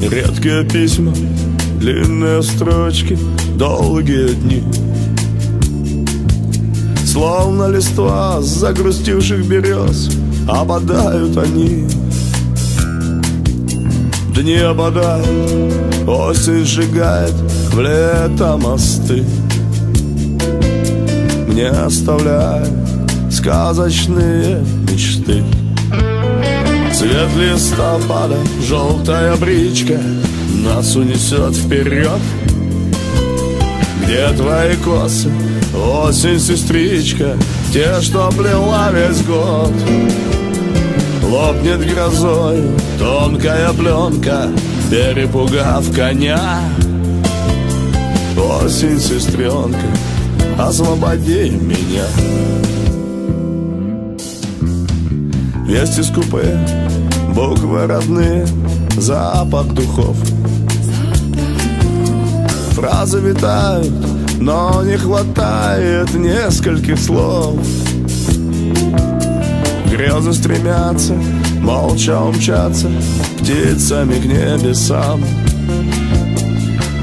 Короткие письма, длинные строчки, долгие дни. Словно листва с загрустивших берез Ободают они. Дни ободают, осень сжигает В лето мосты. Мне оставляют сказочные мечты Цвет листопада, желтая бричка Нас унесет вперед. Где твои косы, осень, сестричка Те, что плела весь год. Лопнет грозой тонкая пленка Перепугав коня. Осень, сестренка, освободи меня. Вести скупые, буквы родные, запах духов. Фразы витают, но не хватает нескольких слов. Грезы стремятся, молча умчаться Птицами к небесам.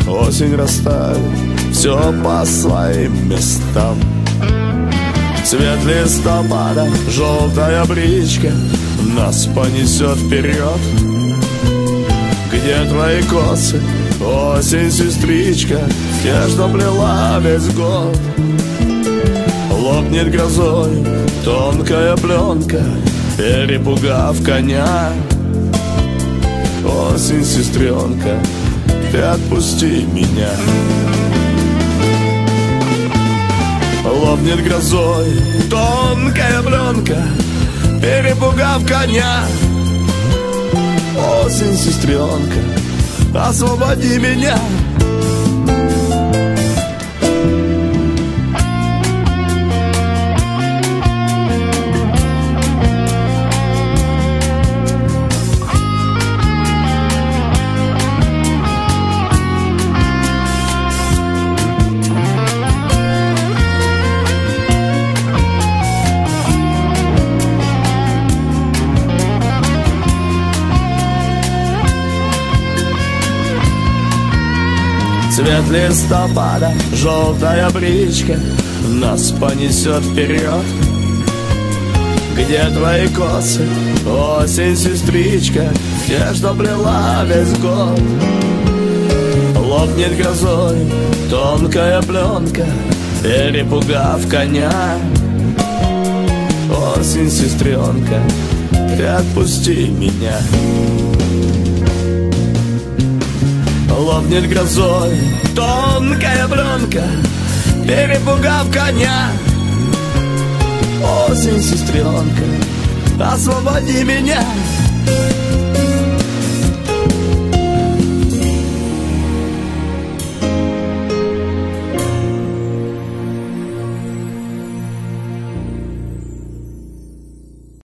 Осень растает, все по своим местам. Цвет листопада, желтая бричка Нас понесет вперед. Где твои косы, осень, сестричка Те, что плела весь год? Лопнет грозой тонкая пленка Перепугав коня. Осень, сестренка, ты отпусти меня. Лопнет грозой Тонкая пленка, перепугав коня. Осень, сестренка, освободи меня Цвет листопада, желтая бричка Нас понесет вперед. Где твои косы, осень, сестричка Те, что плела весь год. Лопнет грозой тонкая пленка Перепугав коня. Осень, сестренка, ты отпусти меня Лопнет грозой тонкая пленка Перепугав коня. Осень, сестренка, освободи меня